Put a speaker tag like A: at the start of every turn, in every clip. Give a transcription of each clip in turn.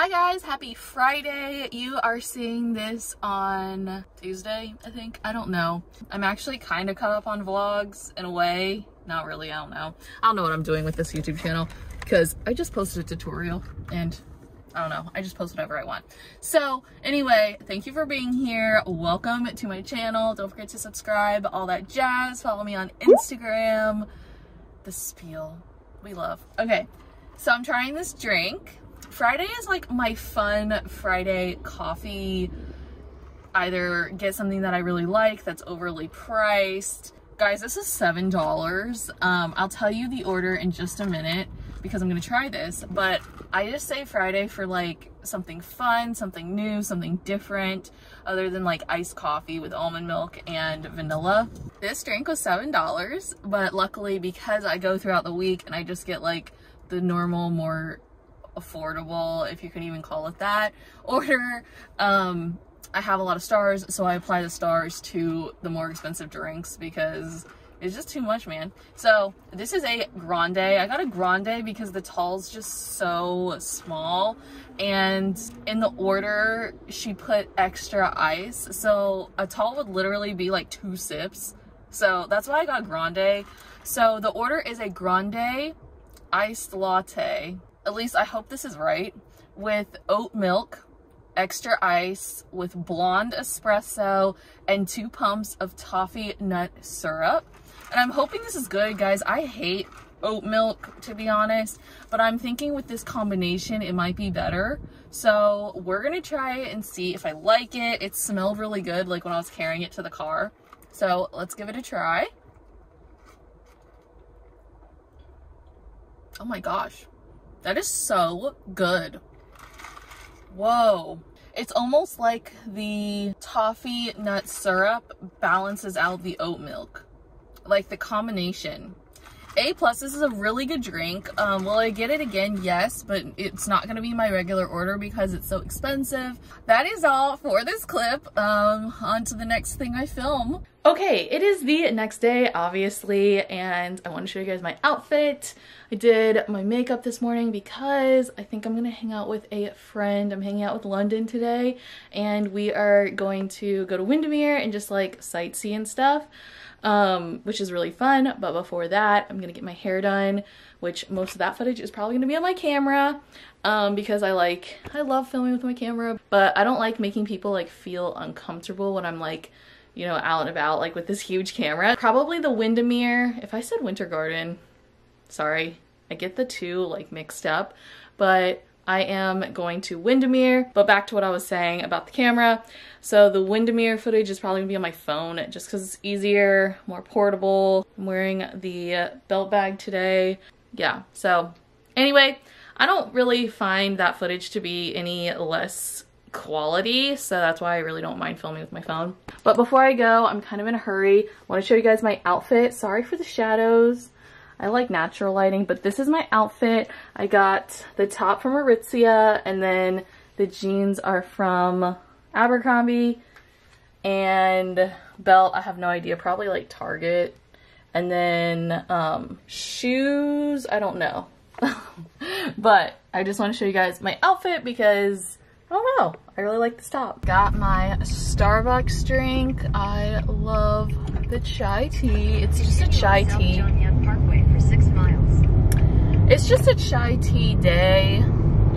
A: Hi guys, happy Friday. You are seeing this on Tuesday, I think. I don't know. I'm actually kind of caught up on vlogs in a way. Not really, I don't know. I don't know what I'm doing with this YouTube channel because I just posted a tutorial and I don't know. I just post whatever I want. So anyway, thank you for being here. Welcome to my channel. Don't forget to subscribe, all that jazz. Follow me on Instagram. The spiel we love. Okay, so I'm trying this drink. Friday is like my fun Friday coffee. Either get something that I really like that's overly priced. Guys, this is $7. Um, I'll tell you the order in just a minute because I'm gonna try this, but I just say Friday for like something fun, something new, something different, other than like iced coffee with almond milk and vanilla. This drink was $7, but luckily because I go throughout the week and I just get like the normal, more affordable, if you can even call it that, order, um, I have a lot of stars, so I apply the stars to the more expensive drinks because it's just too much, man. So this is a grande. I got a grande because the tall's just so small. And in the order, she put extra ice. So a tall would literally be like two sips. So that's why I got grande. So the order is a grande iced latte. At least I hope this is right. With oat milk, extra ice with blonde espresso and two pumps of toffee nut syrup. And I'm hoping this is good, guys. I hate oat milk, to be honest, but I'm thinking with this combination, it might be better. So we're gonna try it and see if I like it. It smelled really good, like when I was carrying it to the car. So let's give it a try. Oh my gosh, that is so good. Whoa. It's almost like the toffee nut syrup balances out the oat milk like the combination. A plus, this is a really good drink. Um, will I get it again? Yes, but it's not going to be my regular order because it's so expensive. That is all for this clip. Um, on to the next thing I film. Okay, it is the next day, obviously, and I want to show you guys my outfit. I did my makeup this morning because I think I'm going to hang out with a friend. I'm hanging out with London today, and we are going to go to Windermere and just like sightsee and stuff um, which is really fun. But before that, I'm gonna get my hair done, which most of that footage is probably gonna be on my camera um, because I like, I love filming with my camera, but I don't like making people like feel uncomfortable when I'm like, you know, out and about like with this huge camera. Probably the Windermere, if I said Winter Garden, sorry, I get the two like mixed up, but I am going to Windermere, but back to what I was saying about the camera. So the Windermere footage is probably gonna be on my phone just because it's easier, more portable. I'm wearing the uh, belt bag today. Yeah, so anyway, I don't really find that footage to be any less quality so that's why I really don't mind filming with my phone. But before I go, I'm kind of in a hurry. I want to show you guys my outfit. Sorry for the shadows. I like natural lighting, but this is my outfit. I got the top from Aritzia, and then the jeans are from Abercrombie, and belt, I have no idea, probably like Target. And then um, shoes, I don't know. but I just want to show you guys my outfit because, I don't know, I really like this top. Got my Starbucks drink. I love the chai tea. It's just a chai tea miles. It's just a chai tea day,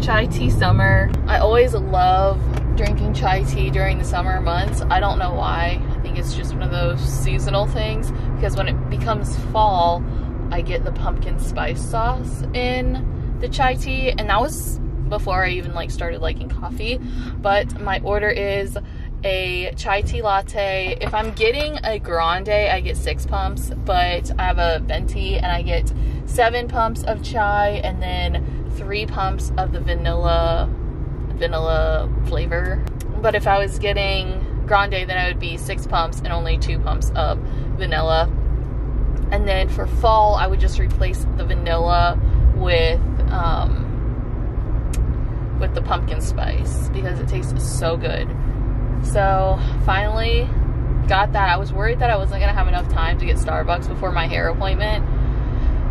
A: chai tea summer. I always love drinking chai tea during the summer months. I don't know why. I think it's just one of those seasonal things because when it becomes fall, I get the pumpkin spice sauce in the chai tea and that was before I even like started liking coffee. But my order is a chai tea latte. If I'm getting a grande, I get six pumps, but I have a venti and I get seven pumps of chai and then three pumps of the vanilla vanilla flavor. But if I was getting grande, then I would be six pumps and only two pumps of vanilla. And then for fall, I would just replace the vanilla with um, with the pumpkin spice because it tastes so good. So finally got that. I was worried that I wasn't gonna have enough time to get Starbucks before my hair appointment,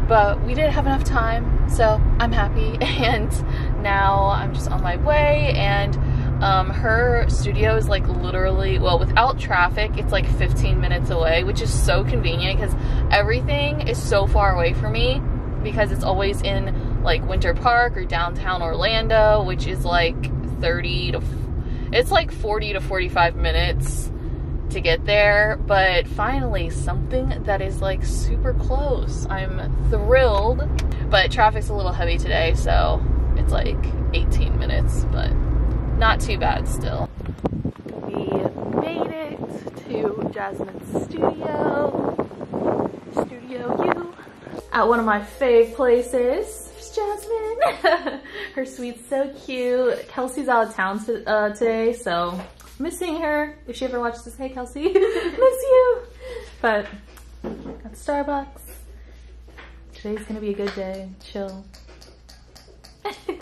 A: but we did have enough time, so I'm happy. And now I'm just on my way and um, her studio is like literally, well, without traffic, it's like 15 minutes away, which is so convenient because everything is so far away from me because it's always in like Winter Park or downtown Orlando, which is like 30 to, it's like 40 to 45 minutes to get there. But finally, something that is like super close. I'm thrilled, but traffic's a little heavy today, so it's like 18 minutes, but not too bad still. We made it to Jasmine's studio, Studio U, at one of my fave places. There's Jasmine. her suite's so cute. Kelsey's out of town to, uh, today, so missing her. If she ever watches this, hey Kelsey, miss you. But at Starbucks. Today's gonna be a good day. Chill.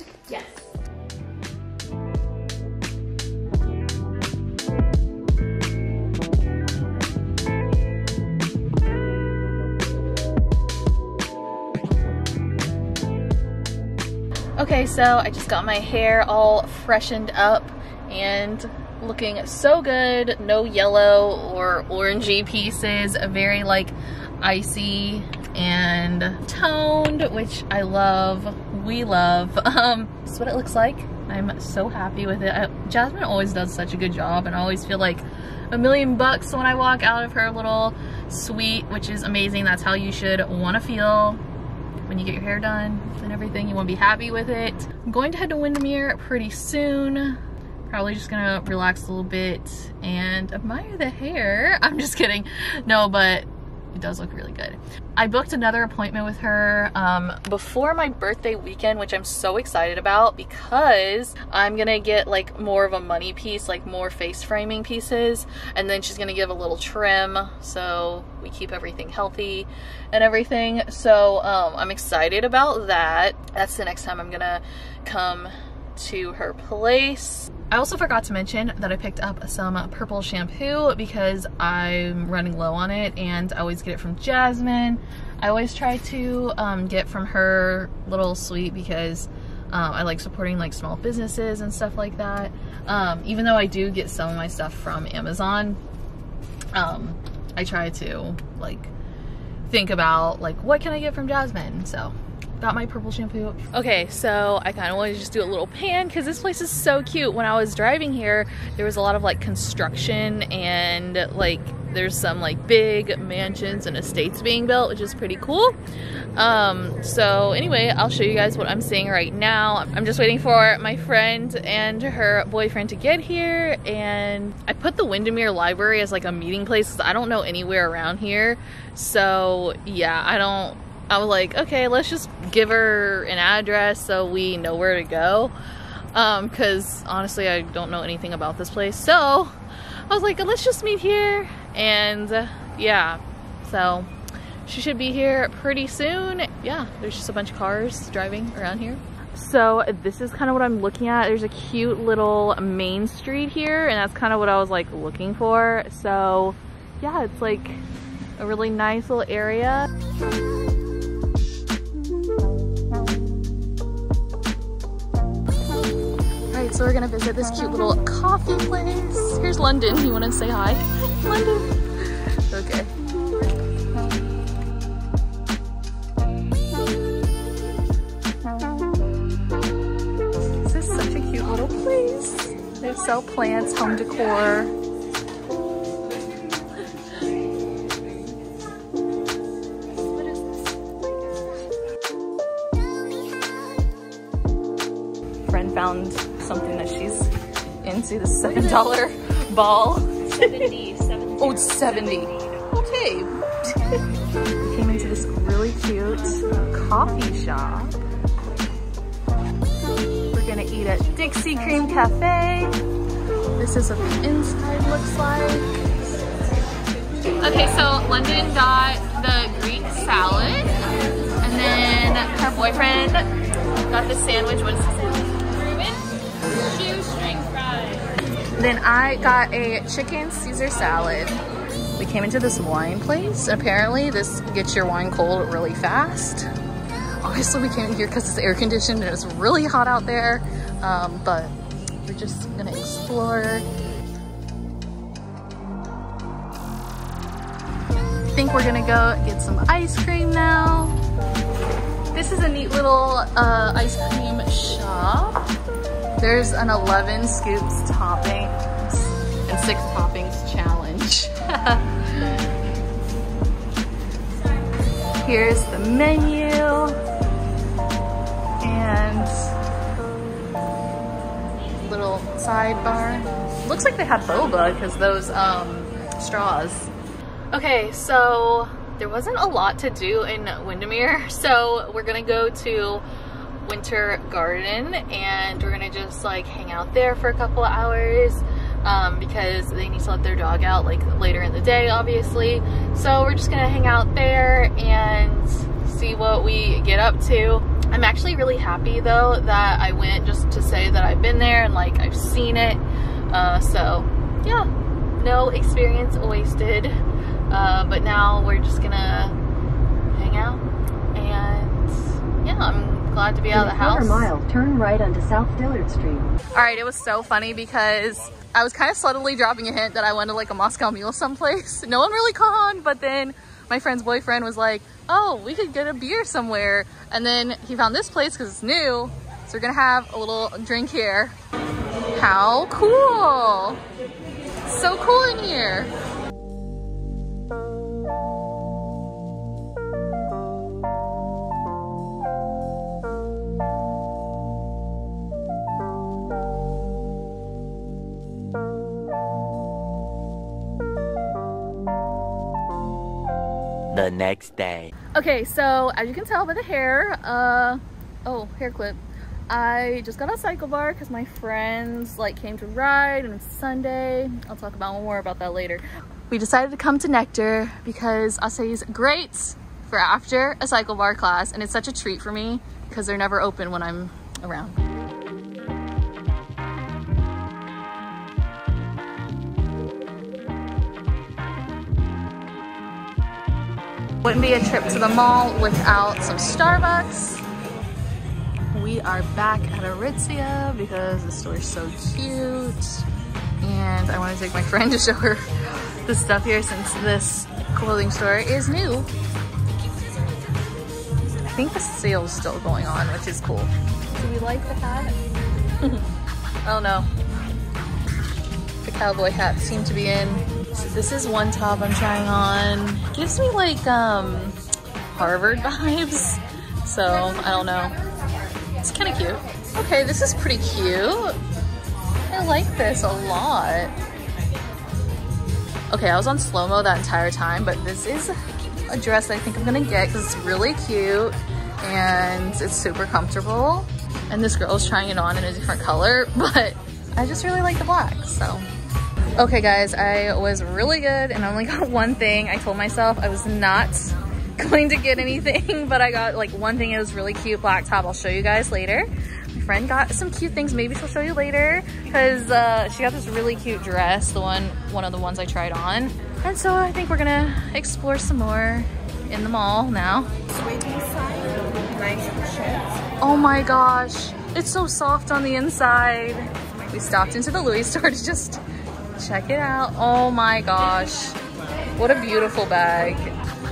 A: Okay, so I just got my hair all freshened up and looking so good. No yellow or orangey pieces. Very like icy and toned, which I love. We love. Um, this is what it looks like. I'm so happy with it. I, Jasmine always does such a good job and I always feel like a million bucks when I walk out of her little suite, which is amazing. That's how you should want to feel when you get your hair done and everything. You want to be happy with it. I'm going to head to Windermere pretty soon. Probably just gonna relax a little bit and admire the hair. I'm just kidding. No, but it does look really good. I booked another appointment with her um, before my birthday weekend, which I'm so excited about because I'm gonna get like more of a money piece, like more face framing pieces. And then she's gonna give a little trim so we keep everything healthy and everything. So um, I'm excited about that. That's the next time I'm gonna come to her place. I also forgot to mention that I picked up some purple shampoo because I'm running low on it and I always get it from Jasmine. I always try to um, get from her little suite because um, I like supporting like small businesses and stuff like that. Um, even though I do get some of my stuff from Amazon, um, I try to like think about like what can I get from Jasmine. So got my purple shampoo. Okay, so I kind of wanted to just do a little pan because this place is so cute. When I was driving here, there was a lot of like construction and like there's some like big mansions and estates being built, which is pretty cool. Um, so anyway, I'll show you guys what I'm seeing right now. I'm just waiting for my friend and her boyfriend to get here and I put the Windermere Library as like a meeting place I don't know anywhere around here. So yeah, I don't I was like, okay, let's just give her an address so we know where to go. Um, cause honestly, I don't know anything about this place. So I was like, let's just meet here. And yeah, so she should be here pretty soon. Yeah, there's just a bunch of cars driving around here. So this is kind of what I'm looking at. There's a cute little main street here and that's kind of what I was like looking for. So yeah, it's like a really nice little area. So we're gonna visit this cute little coffee place. Here's London. You wanna say hi? London. Okay. This is such a cute little place. They sell plants, home decor. $7 ball. 70, 70. Oh, it's 70. Okay. we came into this really cute coffee shop. We're gonna eat at Dixie Cream Cafe. This is what the inside looks like. Okay, so London got the Greek salad, and then her boyfriend got the sandwich. What is the sandwich? Then I got a chicken Caesar salad. We came into this wine place. Apparently this gets your wine cold really fast. Obviously we came here because it's air conditioned and it's really hot out there, um, but we're just gonna explore. I think we're gonna go get some ice cream now. This is a neat little uh, ice cream shop. There's an 11 scoops toppings and six toppings challenge. Here's the menu and little sidebar. Looks like they have boba because those um, straws. Okay, so there wasn't a lot to do in Windermere, so we're gonna go to Winter Garden and we're gonna just like hang out there for a couple of hours um, because they need to let their dog out like later in the day, obviously. So we're just gonna hang out there and see what we get up to. I'm actually really happy though that I went just to say that I've been there and like I've seen it. Uh, so yeah, no experience wasted. Uh, but now we're just gonna hang out I'm glad to be out of the house.
B: mile, turn right onto South Dillard Street.
A: All right, it was so funny because I was kind of subtly dropping a hint that I went to like a Moscow Mule someplace. No one really caught on, but then my friend's boyfriend was like, oh, we could get a beer somewhere. And then he found this place because it's new. So we're gonna have a little drink here. How cool. So cool in here.
C: Next day.
A: Okay, so as you can tell by the hair, uh, oh, hair clip. I just got a Cyclebar because my friends like came to ride and it's Sunday. I'll talk about more about that later. We decided to come to Nectar because Acai is great for after a Cyclebar class and it's such a treat for me because they're never open when I'm around. Wouldn't be a trip to the mall without some Starbucks. We are back at Aritzia because the store is so cute. And I want to take my friend to show her the stuff here since this clothing store is new. I think the sale is still going on, which is cool. Do we like the hat? oh don't. The cowboy hat seemed to be in. This is one top I'm trying on. Gives me like um, Harvard vibes. So I don't know. It's kind of cute. Okay, this is pretty cute. I like this a lot. Okay, I was on slow-mo that entire time, but this is a dress I think I'm gonna get because it's really cute and it's super comfortable. And this girl is trying it on in a different color, but I just really like the black, so. Okay guys, I was really good and I only got one thing. I told myself I was not going to get anything, but I got like one thing. It was really cute black top. I'll show you guys later. My friend got some cute things. Maybe she'll show you later because uh, she got this really cute dress, the one, one of the ones I tried on. And so I think we're gonna explore some more in the mall now. Oh my gosh, it's so soft on the inside. We stopped into the Louis store to just check it out. Oh my gosh, what a beautiful bag.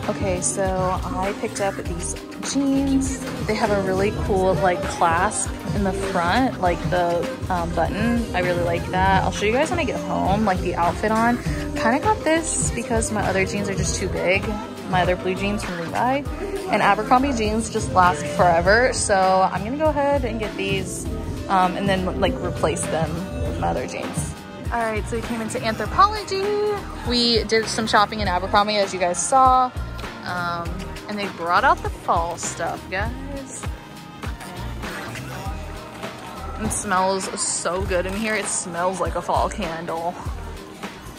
A: Okay, so I picked up these jeans. They have a really cool like clasp in the front, like the um, button. I really like that. I'll show you guys when I get home, like the outfit on. Kind of got this because my other jeans are just too big. My other blue jeans from Levi. And Abercrombie jeans just last forever. So I'm gonna go ahead and get these um, and then like replace them with my other jeans. All right, so we came into Anthropologie. We did some shopping in Abercrombie as you guys saw. Um, and they brought out the fall stuff, guys. It smells so good in here. It smells like a fall candle.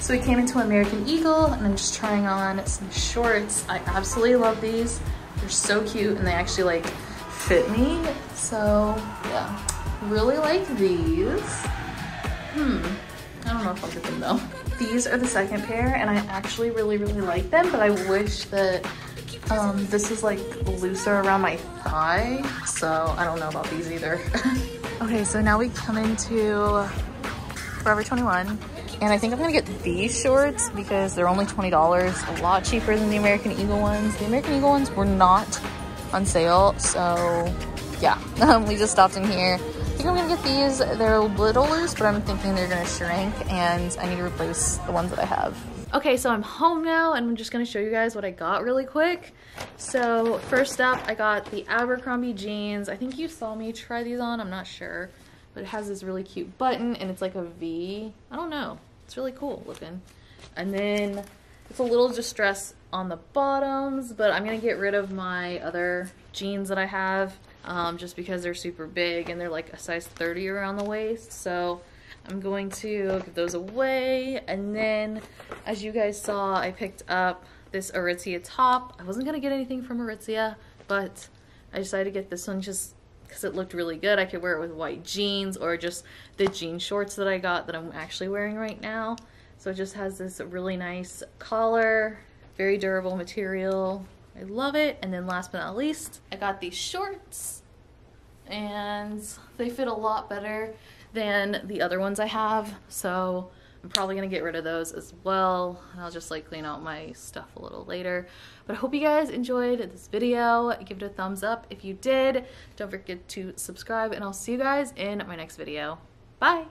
A: So we came into American Eagle and I'm just trying on some shorts. I absolutely love these. They're so cute and they actually like fit me. So yeah, really like these. Hmm, I don't know if I'll get them though. These are the second pair and I actually really, really like them, but I wish that Um, this is like looser around my thigh, so I don't know about these either. okay, so now we come into Forever 21. And I think I'm gonna get these shorts because they're only $20, a lot cheaper than the American Eagle ones. The American Eagle ones were not on sale, so yeah, we just stopped in here. I think I'm gonna get these. They're a little loose, but I'm thinking they're gonna shrink and I need to replace the ones that I have. Okay, so I'm home now and I'm just gonna show you guys what I got really quick. So first up, I got the Abercrombie jeans. I think you saw me try these on, I'm not sure. But it has this really cute button and it's like a V. I don't know. It's really cool looking. And then it's a little distress on the bottoms, but I'm gonna get rid of my other jeans that I have um, just because they're super big and they're like a size 30 around the waist. So I'm going to give those away. And then as you guys saw, I picked up this Aritzia top. I wasn't gonna get anything from Aritzia, but I decided to get this one just because it looked really good. I could wear it with white jeans or just the jean shorts that I got that I'm actually wearing right now. So it just has this really nice collar, very durable material. I love it. And then last but not least, I got these shorts and they fit a lot better than the other ones I have. So I'm probably gonna get rid of those as well. And I'll just like clean out my stuff a little later. But I hope you guys enjoyed this video. Give it a thumbs up if you did. Don't forget to subscribe and I'll see you guys in my next video. Bye!